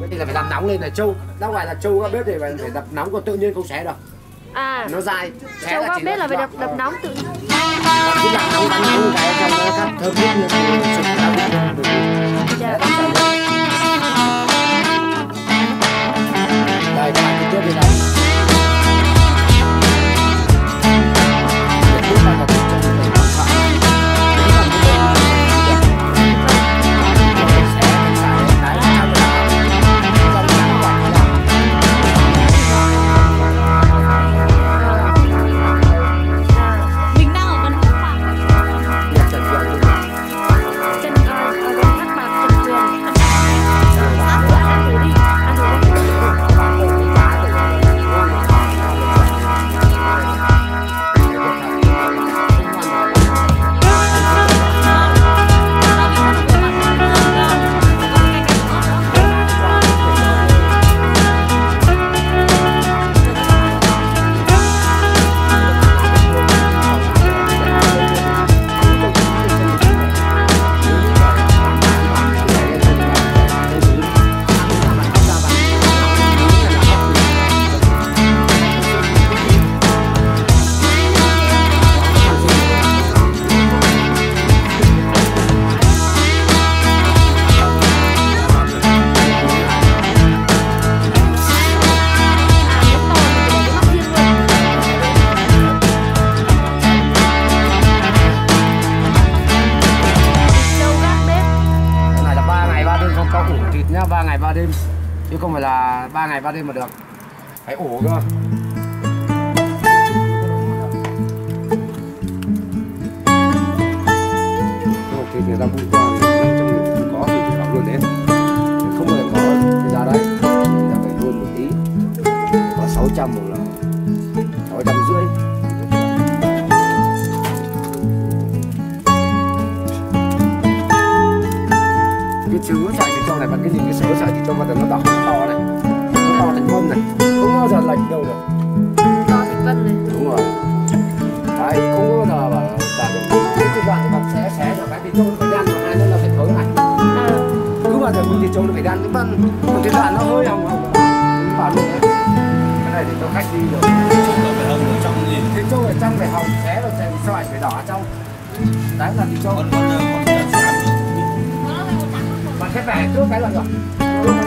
cái này là phải làm nóng lên là trâu đã gọi là trâu các bếp thì phải phải đập nóng còn tự nhiên không xé được à nó dai trâu các bếp là phải đập đập nóng tự nhiên không phải là ba ngày ba đêm mà được. Phải ổ cơ. Thì người ta cũng toàn trong người có thì phải luôn đấy. Không bao có cái giá đấy. Người ta phải luôn một tí. Có 600 một lần. cái chữ xài từ trong này bạn cái gì? Cái số xài từ trong bao giờ nó đỏ nó to này nó to thành vân này. Không bao giờ lệch đâu được. To thành vân này. Đúng rồi. Đấy không bao giờ mà bạn cái cái đoạn bạn sẽ xé là cái cái chỗ phải đan và hai nữa là phải thối này cứ bao giờ mình thì trông nó phải đan cái vân. Còn cái đoạn nó hơi hồng hồng vào luôn cái này thì cho khách đi rồi. Cái chỗ ở trong phải hồng xé rồi sẽ phải đỏ trong. Đấy là thì cho 拜拜给我买两个